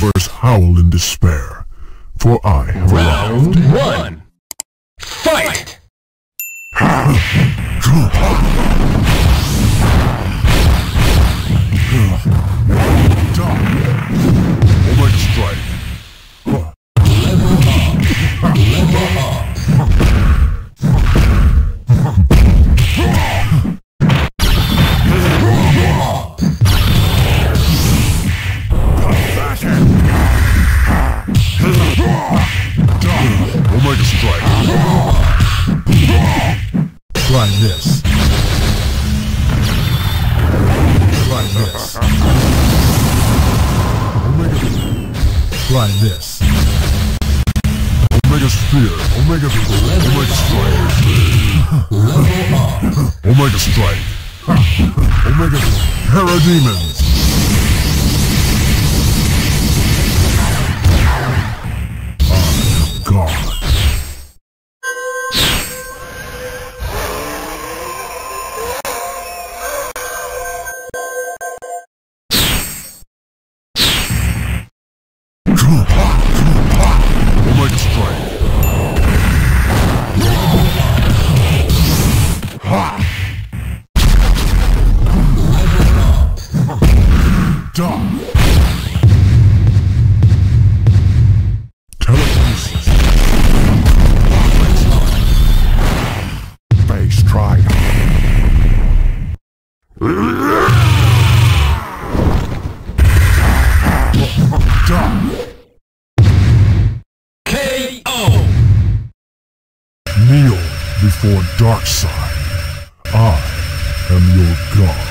universe howl in despair. For I have Round one. Fight! This. Try this. Omega. Try this. Omega Sphere. Omega. Omega Strike. Omega Strike. Omega Parademons. Ah, God. Omega Kneel before Darkseid. I am your god.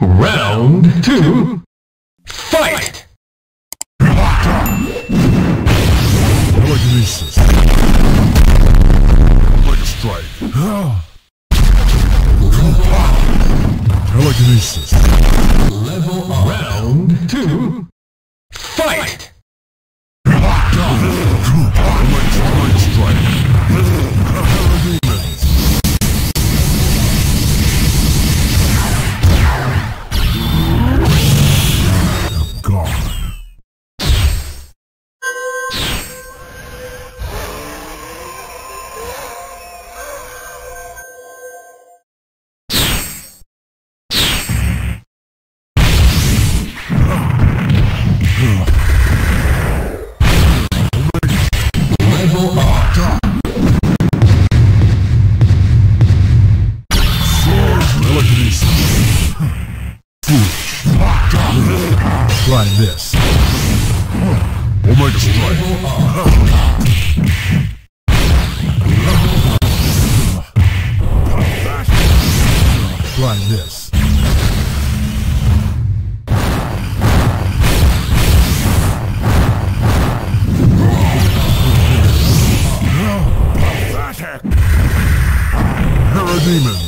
Round two. Fight! Telekinesis. Omega Strike. Telekinesis. Round two. Fight! Try this. Omega Strike. Try this. Parademons. Omega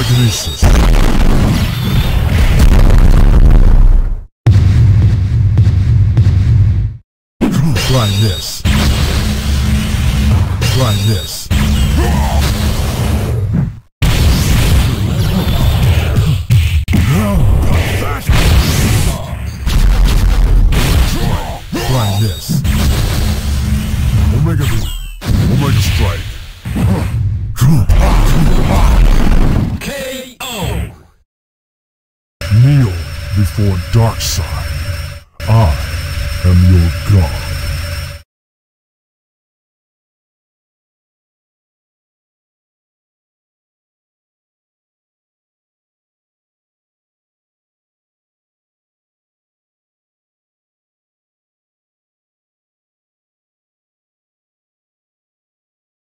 Telekinesis. Try this. Try this. Try this. Omega. Omega Strike. KO! Kneel before Darkseid. I am your god.